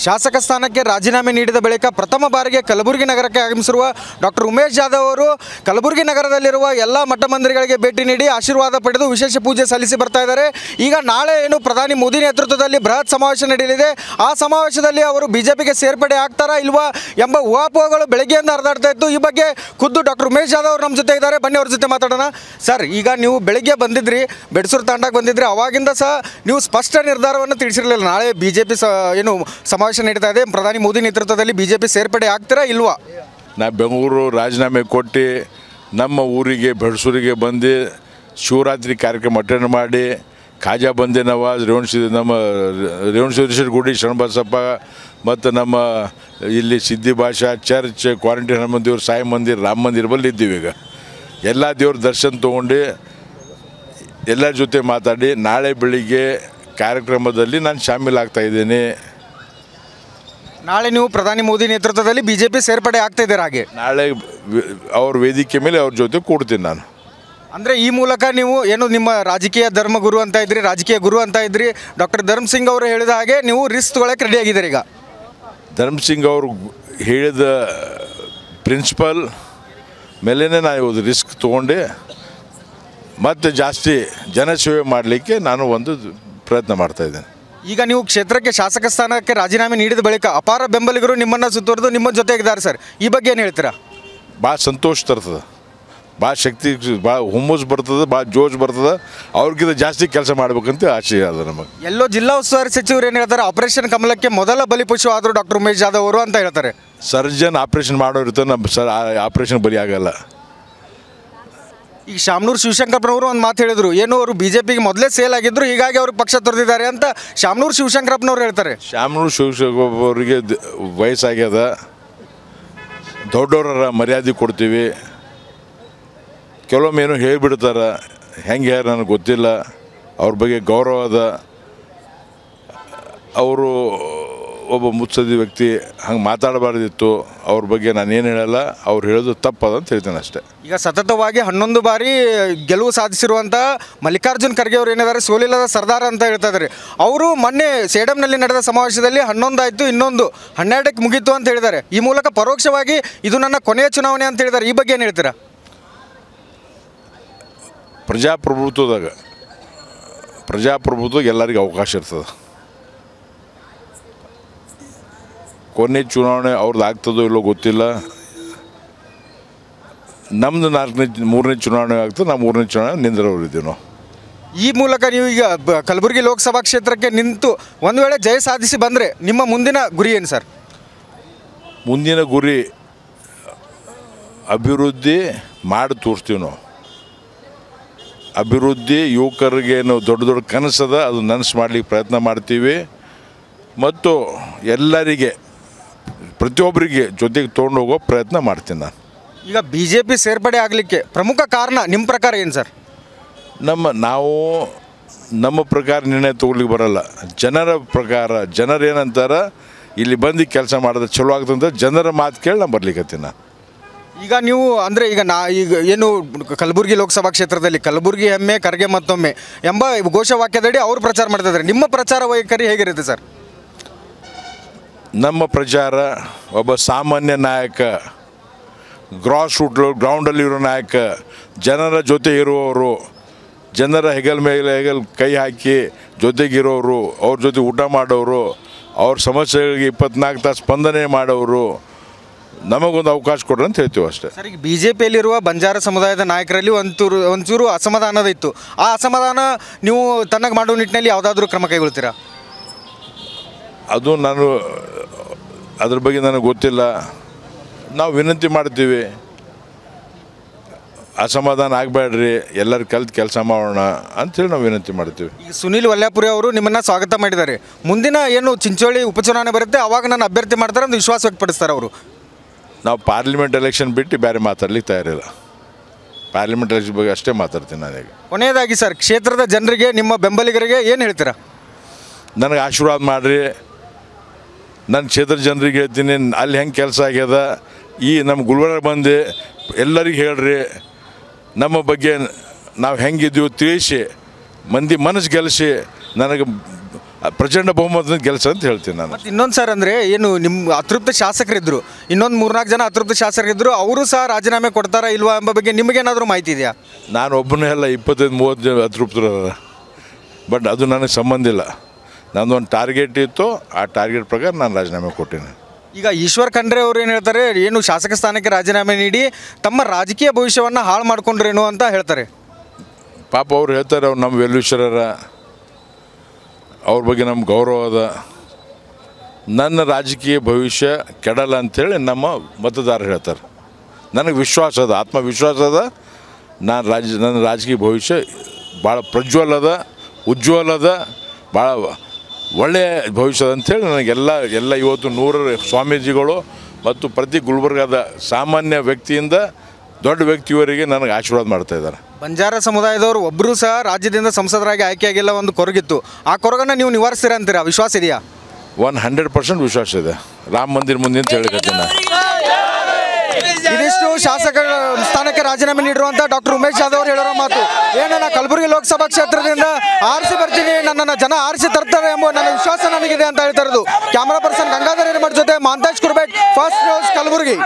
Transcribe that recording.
ಶಾಸಕ ಸ್ಥಾನಕ್ಕೆ ರಾಜೀನಾಮೆ ನೀಡಿದ ಬಳಿಕ ಪ್ರಥಮ ಬಾರಿಗೆ ಕಲಬುರಗಿ ನಗರಕ್ಕೆ ಆಗಮಿಸಿರುವ ಡಾಕ್ಟರ್ ಉಮೇಶ್ ಜಾಧವ್ ಅವರು ಕಲಬುರಗಿ ನಗರದಲ್ಲಿರುವ ಎಲ್ಲ ಮಠ ಮಂದಿರಗಳಿಗೆ ಭೇಟಿ ನೀಡಿ ಆಶೀರ್ವಾದ ಪಡೆದು ವಿಶೇಷ ಪೂಜೆ ಸಲ್ಲಿಸಿ ಬರ್ತಾ ಇದ್ದಾರೆ. ಈಗ ನಾಳೆ ಏನು ಪ್ರಧಾನಿ ಮೋದಿ ನೇತೃತ್ವದಲ್ಲಿ ಬೃಹತ್ ಸಮಾವೇಶ ನಡೆಯಲಿದೆ. ಆ ಸಮಾವೇಶದಲ್ಲಿ ಅವರು ಬಿಜೆಪಿಗೆ ಸೇರ್ಪಡೆ ಆಗ್ತಾರಾ ಇಲ್ವಾ ಎಂಬ ಊಹಾಪೋಹಗಳು ಬೆಳಗ್ಗೆಯಿಂದ ಹರಿದಾಡ್ತಾ ಇತ್ತು. ಈ ಬಗ್ಗೆ ಖುದ್ದು ಡಾಕ್ಟರ್ ಉಮೇಶ್ ಜಾಧವ್ ಅವರು ನಮ್ಮ ಜೊತೆ ಇದ್ದಾರೆ. ಬನ್ನಿ ಅವ್ರ ಜೊತೆ ಮಾತಾಡೋಣ. ಸರ್, ಈಗ ನೀವು ಬೆಳಗ್ಗೆ ಬಂದಿದ್ರಿ, ಬೆಡಸೂರು ತಾಂಡಾಗ ಬಂದಿದ್ರಿ. ಅವಾಗಿಂದ ಸಹ ನೀವು ಸ್ಪಷ್ಟ ನಿರ್ಧಾರವನ್ನು ತಿಳಿಸಿರಲಿಲ್ಲ. ನಾಳೆ ಬಿಜೆಪಿ ಸ ಏನು ಸಮಾವೇಶ ನಡೀತಾ ಇದೆ. ಪ್ರಧಾನಿ ಮೋದಿ ನೇತೃತ್ವದಲ್ಲಿ ಬಿ ಜೆ ಪಿ ಸೇರ್ಪಡೆ ಆಗ್ತೀರಾ ಇಲ್ವಾ? ನಾ ಬೆಂಗಳೂರು ರಾಜೀನಾಮೆ ಕೊಟ್ಟು ನಮ್ಮ ಊರಿಗೆ ಬೆಳಸೂರಿಗೆ ಬಂದು ಶಿವರಾತ್ರಿ ಕಾರ್ಯಕ್ರಮ ಅಟೆಂಡ್ ಮಾಡಿ, ಖಾಜಾ ಬಂದೆ ನವಾಜ್ ರೇವಣಸಿ ನಮ್ಮ ರೇವಣ ಸಿದ್ದೇಶ್ವರ ಗುಡಿ ಶರಣಬಸಪ್ಪ ಮತ್ತು ನಮ್ಮ ಇಲ್ಲಿ ಸಿದ್ಧಿ ಭಾಷಾ ಚರ್ಚ್ ಕ್ವಾರಂಟೈನ್ ಹನುಮನ್ ದೇವ್ರ, ಸಾಯಿ ಮಂದಿರ, ರಾಮ ಮಂದಿರ ಬಲ್ಲಿ ಇದ್ದೀವಿ ಈಗ. ಎಲ್ಲ ದೇವ್ರ ದರ್ಶನ ತೊಗೊಂಡು ಎಲ್ಲರ ಜೊತೆ ಮಾತಾಡಿ, ನಾಳೆ ಬೆಳಿಗ್ಗೆ ಕಾರ್ಯಕ್ರಮದಲ್ಲಿ ನಾನು ಶಾಮೀಲಾಗ್ತಾ ಇದ್ದೀನಿ. ನಾಳೆ ನೀವು ಪ್ರಧಾನಿ ಮೋದಿ ನೇತೃತ್ವದಲ್ಲಿ ಬಿಜೆಪಿ ಜೆ ಪಿ ಸೇರ್ಪಡೆ ಆಗ್ತಾ ಇದ್ದೀರಾ ಹಾಗೆ? ನಾಳೆ ಅವ್ರ ವೇದಿಕೆ ಮೇಲೆ ಅವ್ರ ಜೊತೆ ಕೂಡ್ತೀನಿ ನಾನು. ಅಂದರೆ ಈ ಮೂಲಕ ನೀವು ಏನು ನಿಮ್ಮ ರಾಜಕೀಯ ಧರ್ಮ ಗುರು ಅಂತ ಇದ್ರಿ ರಾಜಕೀಯ ಗುರು ಅಂತ ಇದ್ರಿ ಡಾಕ್ಟರ್ ಧರ್ಮ್ ಸಿಂಗ್ ಅವರು ಹೇಳಿದ ಹಾಗೆ ನೀವು ರಿಸ್ಕ್ ತೊಗೊಳಕ್ಕೆ ರೆಡಿ ಆಗಿದ್ದೀರಿ ಈಗ. ಧರ್ಮ್ ಸಿಂಗ್ ಅವರು ಹೇಳಿದ ಪ್ರಿನ್ಸಿಪಲ್ ಮೇಲೇ ನಾನು ಇವತ್ತು ರಿಸ್ಕ್ ತೊಗೊಂಡು. ಮತ್ತು ಜಾಸ್ತಿ ಜನಸೇವೆ ಮಾಡಲಿಕ್ಕೆ ನಾನು ಒಂದು ಪ್ರಯತ್ನ ಮಾಡ್ತಾಯಿದ್ದೇನೆ ಈಗ ನೀವು ಕ್ಷೇತ್ರಕ್ಕೆ ಶಾಸಕ ಸ್ಥಾನಕ್ಕೆ ರಾಜೀನಾಮೆ ನೀಡಿದ ಬಳಿಕ ಅಪಾರ ಬೆಂಬಲಿಗರು ನಿಮ್ಮನ್ನು ಸುತ್ತುವರೆದು ನಿಮ್ಮ ಜೊತೆಗಿದ್ದಾರೆ ಸರ್. ಈ ಬಗ್ಗೆ ಏನು ಹೇಳ್ತೀರಾ? ಭಾಳ ಸಂತೋಷ ತರ್ತದೆ. ಭಾಳ ಶಕ್ತಿ ಭಾಳ ಹುಮ್ಮಸ್ ಬರ್ತದೆ ಭಾಳ ಜೋಶ್ ಬರ್ತದೆ. ಅವ್ರಿಗಿಂತ ಜಾಸ್ತಿ ಕೆಲಸ ಮಾಡ್ಬೇಕಂತ ಆಸೆ ಅದ ನಮಗೆ. ಎಲ್ಲೋ ಜಿಲ್ಲಾ ಉಸ್ತುವಾರಿ ಸಚಿವರು ಏನು ಹೇಳ್ತಾರೆ? ಆಪರೇಷನ್ ಕಮಲಕ್ಕೆ ಮೊದಲ ಬಲಿಪಶು ಆದರು ಡಾಕ್ಟರ್ ಉಮೇಶ್ ಜಾಧವ್ ಅವರು ಅಂತ ಹೇಳ್ತಾರೆ. ಸರ್ಜನ್ ಆಪ್ರೇಷನ್ ಮಾಡೋರು ಇರ್ತಾರೆ ನಮ್ಮ ಸರ್ ಆಪ್ರೇಷನ್ ಬಲಿ ಆಗಲ್ಲ. ಈಗ ಶಾಮನೂರು ಶಿವಶಂಕರಪ್ಪನವರು ಒಂದು ಮಾತು ಹೇಳಿದರು, ಏನು ಅವರು ಬಿ ಜೆ ಮೊದಲೇ ಸೇಲ್ ಆಗಿದ್ರು, ಹೀಗಾಗಿ ಅವರು ಪಕ್ಷ ತೊರೆದಿದ್ದಾರೆ ಅಂತ ಶಾಮನೂರು ಶಿವಶಂಕರಪ್ಪನವ್ರು ಹೇಳ್ತಾರೆ. ಶಾಮನೂರು ಶಿವಶಂಕರ್ ಅವರಿಗೆ ವಯಸ್ಸಾಗ್ಯದ. ದೊಡ್ಡವರ ಮರ್ಯಾದೆ ಕೊಡ್ತೀವಿ. ಕೆಲವೊಮ್ಮೆ ಏನೋ ಹೇಳಿಬಿಡ್ತಾರೆ, ಹೆಂಗೆ ಯಾರು ನನಗೆ ಗೊತ್ತಿಲ್ಲ. ಅವ್ರ ಬಗ್ಗೆ ಗೌರವ ಅದ ಅವರು ಒಬ್ಬ ಮುತ್ಸದಿ ವ್ಯಕ್ತಿ ಹಂಗೆ ಮಾತಾಡಬಾರ್ದಿತ್ತು ಅವ್ರ ಬಗ್ಗೆ ನಾನು ಏನು ಹೇಳಲ್ಲ ಅವ್ರು ಹೇಳೋದು ತಪ್ಪದ ಅಂತ ಹೇಳ್ತೇನೆ ಅಷ್ಟೇ. ಈಗ ಸತತವಾಗಿ ಹನ್ನೊಂದು ಬಾರಿ ಗೆಲುವು ಸಾಧಿಸಿರುವಂಥ ಮಲ್ಲಿಕಾರ್ಜುನ್ ಖರ್ಗೆ ಅವರು ಏನಿದ್ದಾರೆ ಸೋಲಿಲ್ಲದ ಸರ್ದಾರ್ ಅಂತ ಹೇಳ್ತಾ ಇದ್ದಾರೆ ಅವರು ಮೊನ್ನೆ ಸೇಡಂನಲ್ಲಿ ನಡೆದ ಸಮಾವೇಶದಲ್ಲಿ ಹನ್ನೊಂದು ಆಯಿತು ಇನ್ನೊಂದು ಹನ್ನೆರಡಕ್ಕೆ ಮುಗೀತು ಅಂತ ಹೇಳಿದ್ದಾರೆ. ಈ ಮೂಲಕ ಪರೋಕ್ಷವಾಗಿ ಇದು ನನ್ನ ಕೊನೆಯ ಚುನಾವಣೆ ಅಂತ ಹೇಳಿದ್ದಾರೆ. ಈ ಬಗ್ಗೆ ಏನು ಹೇಳ್ತೀರಾ? ಪ್ರಜಾಪ್ರಭುತ್ವದಾಗ ಪ್ರಜಾಪ್ರಭುತ್ವ ಎಲ್ಲರಿಗೂ ಅವಕಾಶ ಇರ್ತದೆ. ಕೊನೆ ಚುನಾವಣೆ ಅವ್ರದ್ದು ಆಗ್ತದೋ ಇಲ್ಲೋ ಗೊತ್ತಿಲ್ಲ. ನಮ್ಮದು ನಾಲ್ಕನೇ ಮೂರನೇ ಚುನಾವಣೆ ಆಗ್ತದೆ ನಾವು ಮೂರನೇ ಚುನಾವಣೆ ನಿಂದ್ರವರಿದ್ದೀವಿ ನಾವು ಈ ಮೂಲಕ ನೀವು ಈಗ ಕಲಬುರಗಿ ಲೋಕಸಭಾ ಕ್ಷೇತ್ರಕ್ಕೆ ನಿಂತು ಒಂದು ವೇಳೆ ಜಯ ಸಾಧಿಸಿ ಬಂದರೆ ನಿಮ್ಮ ಮುಂದಿನ ಗುರಿ ಏನು ಸರ್? ಮುಂದಿನ ಗುರಿ ಅಭಿವೃದ್ಧಿ ಮಾಡಿ ತೋರಿಸ್ತೀವಿ ನಾವು. ಅಭಿವೃದ್ಧಿ ಯುವಕರಿಗೆ ನಾವು ದೊಡ್ಡ ದೊಡ್ಡ ಕನಸದ ಅದು ನನಸು ಮಾಡಲಿಕ್ಕೆ ಪ್ರಯತ್ನ ಮಾಡ್ತೀವಿ. ಮತ್ತು ಎಲ್ಲರಿಗೆ ಪ್ರತಿಯೊಬ್ಬರಿಗೆ ಜೊತೆಗೆ ತೊಗೊಂಡು ಹೋಗೋ ಪ್ರಯತ್ನ ಮಾಡ್ತೀನಿ ನಾನು. ಈಗ ಬಿ ಜೆ ಪಿ ಸೇರ್ಪಡೆ ಆಗಲಿಕ್ಕೆ ಪ್ರಮುಖ ಕಾರಣ ನಿಮ್ಮ ಪ್ರಕಾರ ಏನು ಸರ್? ನಮ್ಮ ನಾವು ನಮ್ಮ ಪ್ರಕಾರ ನಿರ್ಣಯ ತಗೊಳ್ಲಿಕ್ಕೆ ಬರಲ್ಲ. ಜನರ ಪ್ರಕಾರ ಜನರು ಏನಂತಾರೆ ಇಲ್ಲಿ ಬಂದು ಕೆಲಸ ಮಾಡಿದ್ರೆ ಚಲೋ ಆಗ್ತಂತ ಜನರ ಮಾತು ಕೇಳಿ ನಾನು ಬರ್ಲಿಕ್ಕತ್ತೀನಿ ನಾನು. ಈಗ ನೀವು ಅಂದರೆ ಈಗ ನಾ ಈಗ ಏನು ಕಲಬುರಗಿ ಲೋಕಸಭಾ ಕ್ಷೇತ್ರದಲ್ಲಿ ಕಲಬುರಗಿ ಹೆಮ್ಮೆ ಕರ್ಗೆ ಮತ್ತೊಮ್ಮೆ ಎಂಬ ಘೋಷವಾಕ್ಯದಡಿ ಅವರು ಪ್ರಚಾರ ಮಾಡ್ತಾ ಇದ್ದಾರೆ. ನಿಮ್ಮ ಪ್ರಚಾರ ವೈಖರಿ ಹೇಗಿರುತ್ತೆ ಸರ್? ನಮ್ಮ ಪ್ರಚಾರ ಒಬ್ಬ ಸಾಮಾನ್ಯ ನಾಯಕ ಗ್ರಾಸ್ ರೂಟ್ ಗ್ರೌಂಡಲ್ಲಿರೋ ನಾಯಕ ಜನರ ಜೊತೆ ಇರುವವರು ಜನರ ಹೆಗಲ್ ಮೇಲೆ ಹೆಗಲ್ ಕೈ ಹಾಕಿ ಜೊತೆಗಿರೋರು ಅವ್ರ ಜೊತೆ ಊಟ ಮಾಡೋರು ಅವ್ರ ಸಮಸ್ಯೆಗಳಿಗೆ ಇಪ್ಪತ್ನಾಲ್ಕು ತಾಸು ಸ್ಪಂದನೆ ಮಾಡೋರು ನಮಗೊಂದು ಅವಕಾಶ ಕೊಡ್ರಿ ಅಂತ ಹೇಳ್ತೀವಿ ಅಷ್ಟೇ. ಸರ್ ಈಗ ಬಿ ಜೆ ಪಿಯಲ್ಲಿರುವ ಬಂಜಾರ ಸಮುದಾಯದ ನಾಯಕರಲ್ಲಿ ಒಂಚೂರು ಒಂಚೂರು ಅಸಮಾಧಾನದ ಇತ್ತು. ಆ ಅಸಮಾಧಾನ ನೀವು ತನ್ನಗೆ ಮಾಡುವ ನಿಟ್ಟಿನಲ್ಲಿ ಯಾವುದಾದ್ರೂ ಕ್ರಮ ಕೈಗೊಳ್ತೀರಾ? ಅದು ನಾನು ಅದ್ರ ಬಗ್ಗೆ ನನಗೆ ಗೊತ್ತಿಲ್ಲ. ನಾವು ವಿನಂತಿ ಮಾಡ್ತೀವಿ. ಅಸಮಾಧಾನ ಆಗಬೇಡ್ರಿ ಎಲ್ಲರೂ ಕಲ್ತು ಕೆಲಸ ಮಾಡೋಣ ಅಂಥೇಳಿ ನಾವು ವಿನಂತಿ ಮಾಡ್ತೀವಿ. ಈಗ ಸುನೀಲ್ ವಲ್ಯಾಪುರಿ ಅವರು ನಿಮ್ಮನ್ನು ಸ್ವಾಗತ ಮಾಡಿದ್ದಾರೆ. ಮುಂದಿನ ಏನು ಚಿಂಚೋಳಿ ಉಪಚುನಾವಣೆ ಬರುತ್ತೆ ಅವಾಗ ನಾನು ಅಭ್ಯರ್ಥಿ ಮಾಡ್ತಾರೆ ಅಂತ ವಿಶ್ವಾಸ ವ್ಯಕ್ತಪಡಿಸ್ತಾರೆ ಅವರು. ನಾವು ಪಾರ್ಲಿಮೆಂಟ್ ಎಲೆಕ್ಷನ್ ಬಿಟ್ಟು ಬೇರೆ ಮಾತಾಡ್ಲಿಕ್ಕೆ ತಯಾರಿಲ್ಲ. ಪಾರ್ಲಿಮೆಂಟ್ ಎಲೆಕ್ಷನ್ ಬಗ್ಗೆ ಅಷ್ಟೇ ಮಾತಾಡ್ತೀನಿ ನಾನೀಗ ಕೊನೆಯದಾಗಿ ಸರ್ ಕ್ಷೇತ್ರದ ಜನರಿಗೆ ನಿಮ್ಮ ಬೆಂಬಲಿಗರಿಗೆ ಏನು ಹೇಳ್ತೀರಾ? ನನಗೆ ಆಶೀರ್ವಾದ ಮಾಡಿರಿ. ನನ್ನ ಕ್ಷೇತ್ರ ಜನರಿಗೆ ಹೇಳ್ತೀನಿ ಅಲ್ಲಿ ಹೆಂಗೆ ಕೆಲಸ ಆಗ್ಯದ ಈ ನಮ್ಮ ಗುಲ್ಬರ್ಗ ಬಂದು ಎಲ್ಲರಿಗೆ ಹೇಳ್ರಿ ನಮ್ಮ ಬಗ್ಗೆ ನಾವು ಹೆಂಗಿದ್ದೀವಿ ತಿಳಿಸಿ ಮಂದಿ ಮನಸ್ಸು ಗೆಲ್ಲಿಸಿ ನನಗೆ ಪ್ರಚಂಡ ಬಹುಮತದ ಗೆಲ್ಸ ಅಂತ ಹೇಳ್ತೀನಿ ನಾನು. ಮತ್ತು ಇನ್ನೊಂದು ಸರ್ ಅಂದರೆ ಏನು ನಿಮ್ಮ ಅತೃಪ್ತ ಶಾಸಕರಿದ್ದರು ಇನ್ನೊಂದು ಮೂರ್ನಾಲ್ಕು ಜನ ಅತೃಪ್ತ ಶಾಸಕರಿದ್ದರು ಅವರು ಸಹ ರಾಜೀನಾಮೆ ಕೊಡ್ತಾರಾ ಇಲ್ವಾ ಎಂಬ ಬಗ್ಗೆ ನಿಮಗೇನಾದರೂ ಮಾಹಿತಿ ಇದೆಯಾ? ನಾನು ಒಬ್ಬನೇ ಅಲ್ಲ ಇಪ್ಪತ್ತೈದು ಮೂವತ್ತು ಜನ ಅತೃಪ್ತರು ಬಟ್ ಅದು ನನಗೆ ಸಂಬಂಧ ಇಲ್ಲ. ನಂದೊಂದು ಟಾರ್ಗೆಟ್ ಇತ್ತು ಆ ಟಾರ್ಗೆಟ್ ಪ್ರಕಾರ ನಾನು ರಾಜೀನಾಮೆ ಕೊಟ್ಟೇನೆ. ಈಗ ಈಶ್ವರ್ ಖಂಡ್ರೆ ಅವರು ಏನು ಹೇಳ್ತಾರೆ ಏನು ಶಾಸಕ ಸ್ಥಾನಕ್ಕೆ ರಾಜೀನಾಮೆ ನೀಡಿ ತಮ್ಮ ರಾಜಕೀಯ ಭವಿಷ್ಯವನ್ನು ಹಾಳು ಮಾಡಿಕೊಂಡ್ರೇನು ಅಂತ ಹೇಳ್ತಾರೆ. ಪಾಪ ಅವ್ರು ಹೇಳ್ತಾರೆ ಅವ್ರು ನಮ್ಮ ವೆಲ್ವಿಷರರ ಅವ್ರ ಬಗ್ಗೆ ನಮ್ಮ ಗೌರವ ಅದ. ನನ್ನ ರಾಜಕೀಯ ಭವಿಷ್ಯ ಕೆಡಲ್ಲ ಅಂಥೇಳಿ ನಮ್ಮ ಮತದಾರರು ಹೇಳ್ತಾರೆ. ನನಗೆ ವಿಶ್ವಾಸ ಅದ ಆತ್ಮವಿಶ್ವಾಸ ಅದ. ನಾನು ರಾಜ ನನ್ನ ರಾಜಕೀಯ ಭವಿಷ್ಯ ಭಾಳ ಪ್ರಜ್ವಲದ ಅದ ಉಜ್ವಲ ಅದ ಭಾಳ ಒಳ್ಳೆಯ ಭವಿಷ್ಯದ ಅಂಥೇಳಿ ನನಗೆಲ್ಲ ಎಲ್ಲ ಇವತ್ತು ನೂರರ ಸ್ವಾಮೀಜಿಗಳು ಮತ್ತು ಪ್ರತಿ ಗುಲ್ಬರ್ಗದ ಸಾಮಾನ್ಯ ವ್ಯಕ್ತಿಯಿಂದ ದೊಡ್ಡ ವ್ಯಕ್ತಿಯವರಿಗೆ ನನಗೆ ಆಶೀರ್ವಾದ ಮಾಡ್ತಾ ಇದ್ದಾರೆ. ಬಂಜಾರ ಸಮುದಾಯದವರು ಒಬ್ಬರು ಸಹ ರಾಜ್ಯದಿಂದ ಸಂಸದರಾಗಿ ಆಯ್ಕೆಯಾಗಿಲ್ಲ ಒಂದು ಕೊರಗಿತ್ತು. ಆ ಕೊರಗನ್ನು ನೀವು ನಿವಾರಿಸ್ತೀರಾ ಅಂತೀರಾ? ವಿಶ್ವಾಸ ಇದೆಯಾ? ಒನ್ ಹಂಡ್ರೆಡ್ ಪರ್ಸೆಂಟ್ ವಿಶ್ವಾಸ ಇದೆ. ರಾಮ ಮಂದಿರ ಮುಂದೆ ಅಂತ ಹೇಳಿಕತ್ತೀನಿ ನಾನು ಇದಿಷ್ಟು ಶಾಸಕ ಸ್ಥಾನಕ್ಕೆ ರಾಜೀನಾಮೆ ನೀಡಿರುವಂತ ಡಾಕ್ಟರ್ ಉಮೇಶ್ ಜಾಧವ್ ಅವರು ಹೇಳಿರೋ ಮಾತು. ಏನನ್ನ ಕಲಬುರಗಿ ಲೋಕಸಭಾ ಕ್ಷೇತ್ರದಿಂದ ಆರಿಸಿ ಬರ್ತೀನಿ ನನ್ನನ್ನು ಜನ ಆರಿಸಿ ತರ್ತಾರೆ ಎಂಬ ನನ್ನ ವಿಶ್ವಾಸ ನನಗಿದೆ ಅಂತ ಹೇಳ್ತಾ ಇರೋದು. ಕ್ಯಾಮರಾ ಪರ್ಸನ್ ಗಂಗಾಧರ್ ಜೊತೆ ಮಾಂತಾಜ್ ಕುರ್ಬೇಟ್, ಫಸ್ಟ್ ನ್ಯೂಸ್ ಕಲಬುರಗಿ.